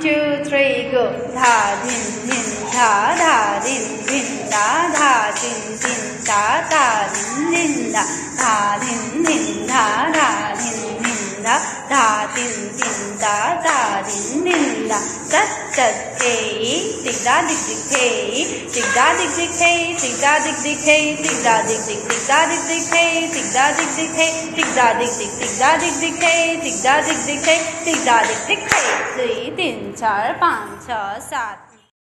Two, three, go. Da din din da da din din da da din din da da din din da da din din da da din din da da din din da da din din da. Sat sat hey, dig da dig dig hey, dig da dig dig hey, dig da dig dig hey, dig da dig dig dig da dig dig hey, dig da dig dig hey, dig da dig dig dig da dig dig hey, dig da dig dig hey, dig da dig dig hey. 四点 चार पाँच छः सात